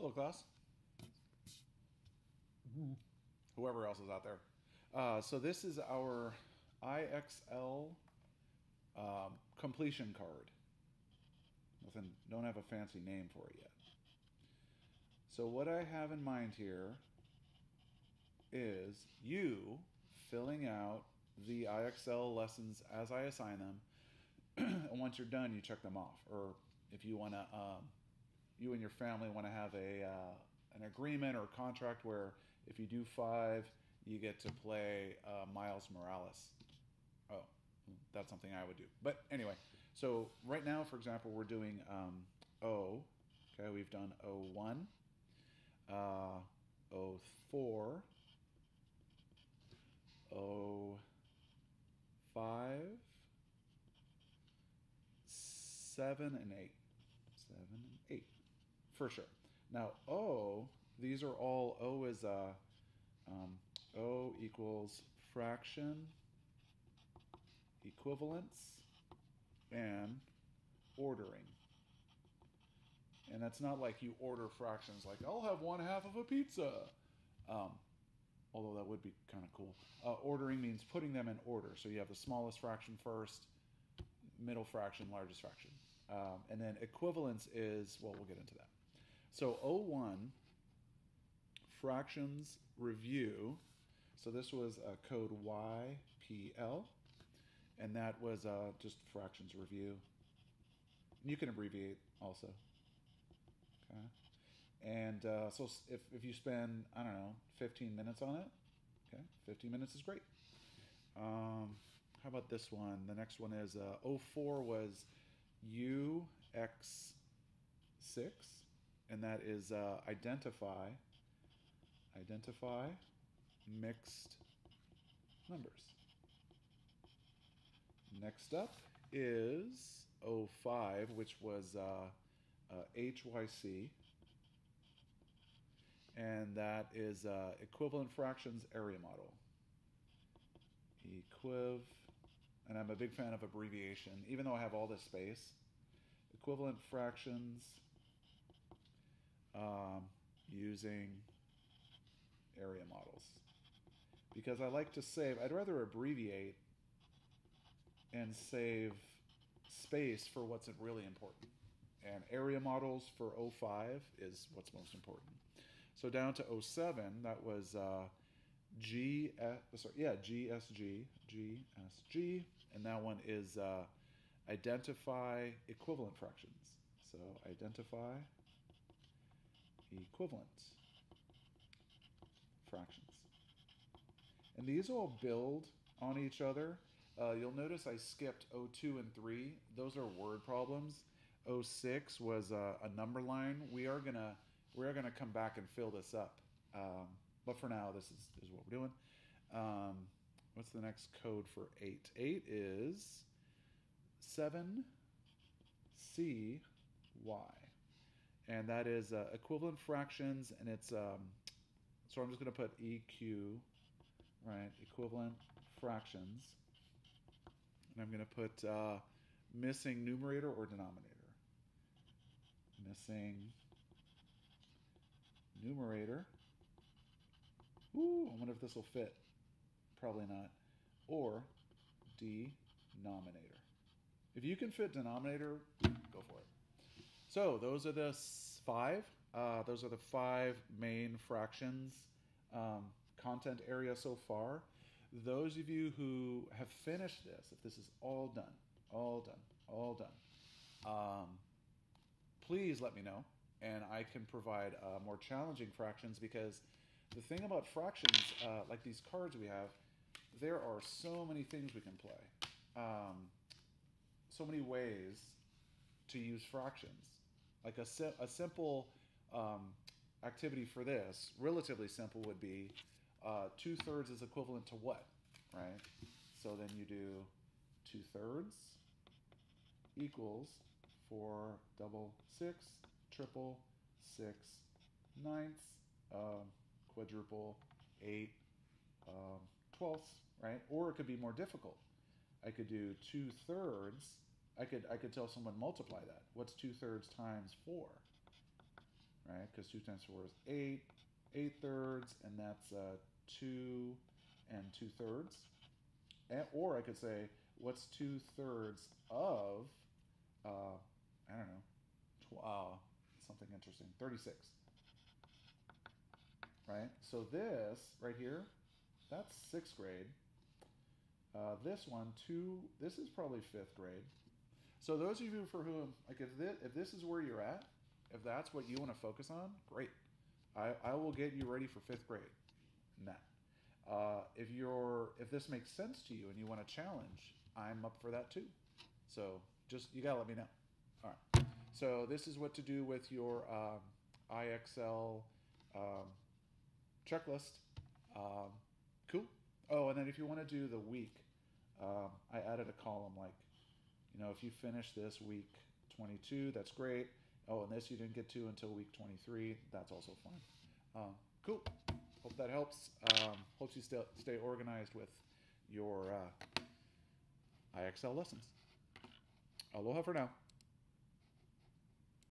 Hello, class. Whoever else is out there. Uh, so this is our IXL um, completion card. Nothing, don't have a fancy name for it yet. So what I have in mind here is you filling out the IXL lessons as I assign them, and once you're done, you check them off. Or if you want to, um, you and your family want to have a uh, an agreement or a contract where if you do five, you get to play uh, Miles Morales. Oh, that's something I would do. But anyway, so right now, for example, we're doing um, O. Okay, we've done O1, uh, O4, O5, 7, and 8. 7 and 8, for sure. Now, O, these are all, O is a, um, O equals fraction, equivalence, and ordering. And that's not like you order fractions like, I'll have one half of a pizza. Um, although that would be kind of cool. Uh, ordering means putting them in order. So you have the smallest fraction first, middle fraction, largest fraction. Um, and then equivalence is, well, we'll get into that. So O1, fractions review. So this was a code YPL, and that was uh, just fractions review. You can abbreviate also. Okay. And uh, so if, if you spend, I don't know, 15 minutes on it, okay, 15 minutes is great. Um, how about this one? The next one is uh, 04 was UX6, and that is uh, identify, identify mixed numbers. Next up is 05, which was uh, uh, HYC, and that is uh, equivalent fractions area model. Equiv, and I'm a big fan of abbreviation, even though I have all this space. Equivalent fractions um, using area models. Because I like to save, I'd rather abbreviate and save space for what's really important. And area models for 05 is what's most important. So down to 07, that was uh, G, uh, sorry, yeah, GSG, GSG, and that one is uh, identify equivalent fractions. So identify equivalent fractions. And these all build on each other. Uh, you'll notice I skipped 02 and 3. Those are word problems. 06 was a, a number line. We are gonna we're gonna come back and fill this up. Um, but for now, this is, is what we're doing. Um, what's the next code for 8? 8 is 7CY. And that is uh, equivalent fractions, and it's, um, so I'm just going to put EQ, right, equivalent fractions. And I'm going to put uh, missing numerator or denominator. Missing numerator. Ooh, I wonder if this will fit. Probably not. Or denominator. If you can fit denominator, go for it. So those are the five. Uh, those are the five main fractions um, content area so far. Those of you who have finished this, if this is all done, all done, all done, um, please let me know, and I can provide uh, more challenging fractions because the thing about fractions, uh, like these cards we have, there are so many things we can play, um, so many ways to use fractions. Like a, si- a simple um, activity for this, relatively simple, would be uh, two thirds is equivalent to what, right? So then you do two thirds equals four double six triple six ninths um, quadruple eight um, twelfths, right? Or it could be more difficult. I could do two thirds I could I could tell someone multiply that. What's two thirds times four? Right? Because 2 times 4 is 8. 8 thirds, and that's uh, 2 and 2 thirds. And, or I could say, what's 2 thirds of, uh, I don't know, tw- uh, something interesting, 36. Right? So this right here, that's sixth grade. Uh, this one, two, this is probably fifth grade. So those of you for whom, like if this, if this is where you're at, if that's what you want to focus on, great. I, I will get you ready for fifth grade. Nah. Uh, if you're if this makes sense to you and you want a challenge, I'm up for that too. So just you gotta let me know. All right. So this is what to do with your um, IXL um, checklist. Um, cool. Oh, and then if you want to do the week, um, I added a column like, you know, if you finish this week 22, that's great. Oh, and this you didn't get to until week 23, that's also fine. Um, cool. Hope that helps. Um, hope you stay, stay organized with your uh, IXL lessons. Aloha for now.